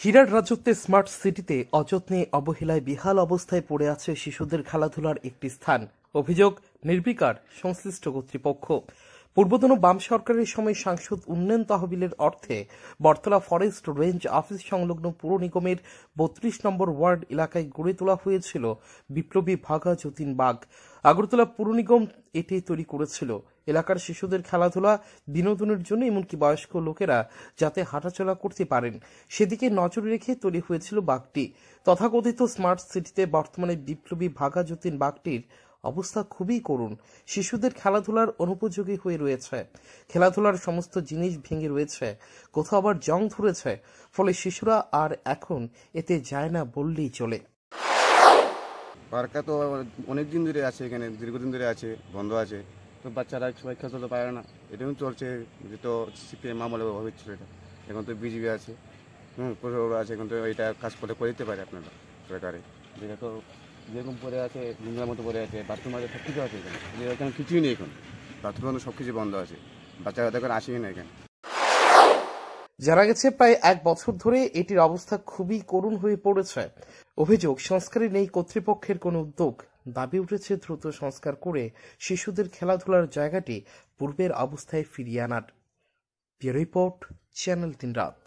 হীরার রাজত্বে স্মার্ট সিটিতে অযত্নে অবহেলায় বিহাল অবস্থায় পড়ে আছে শিশুদের খেলাধুলার একটি স্থান। অভিযোগ, নির্বিকার সংশ্লিষ্ট কর্তৃপক্ষ। পূর্বতন বাম সরকারের সময় সাংসদ উন্নয়ন তহবিলের অর্থে বটতলা ফরেস্ট রেঞ্জ অফিস সংলগ্ন পুর নিগমের বত্রিশ নম্বর ওয়ার্ড এলাকায় গড়ে তোলা হয়েছিল বিপ্লবী ভাগা যতীন বাঘ আগরতলা পুর নিগম এটি তৈরি করেছিল। এলাকার শিশুদের খেলাধুলা বিনোদনের জন্য এমনকি বয়স্ক লোকেরা যাতে হাঁটাচলা করতে পারেন, সেদিকে নজর রেখে তৈরি হয়েছিল বাঘটি তথাকথিত স্মার্ট সিটিতে বর্তমানে বিপ্লবী ভাগা যতীন বাঘটির অবস্থা খুবই করুণ। শিশুদের খেলাধুলার অনুপযোগী হয়ে রয়েছে। খেলাধুলার সমস্ত জিনিস ভেঙে রয়েছে। কোথাও আবার জং ধরেছে। ফলে শিশুরা আর এখন এতে যায় না বললেই চলে। পার্কটা তো অনেক দিন ধরে আছে এখানে দীর্ঘদিন ধরে আছে বন্ধ আছে। তো বাচ্চারা সবাই খেলতে তো পারে না। এটাও চলছে যে তো সিপিএম আমলে হচ্ছিল এটা। এখন তো বিজেপি আছে হুম প্রশাসন আছে এখন তো এটা কাজ করে করে দিতে পারে আপনারা সরকারে। যেটা তো যেরকম পড়ে আছে গুঙ্গার মতো পড়ে আছে বাথরুম আছে, সব কিছু আছে এখানে। এখানে কিছুই নেই এখন। বাথরুম সব কিছু বন্ধ আছে। বাচ্চারা তো এখন আসেই না এখানে। জানা গেছে প্রায় এক বছর ধরে, এটির অবস্থা খুবই করুণ হয়ে পড়েছে। অভিযোগ, সংস্কারে নেই কর্তৃপক্ষের কোনো উদ্যোগ। দাবি উঠেছে দ্রুত সংস্কার করে শিশুদের খেলাধুলার জায়গাটি পূর্বের অবস্থায় ফিরিয়ে আনার। রিপোর্ট, চ্যানেল তিন রাত।